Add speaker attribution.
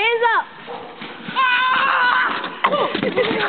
Speaker 1: Hands up! Ah!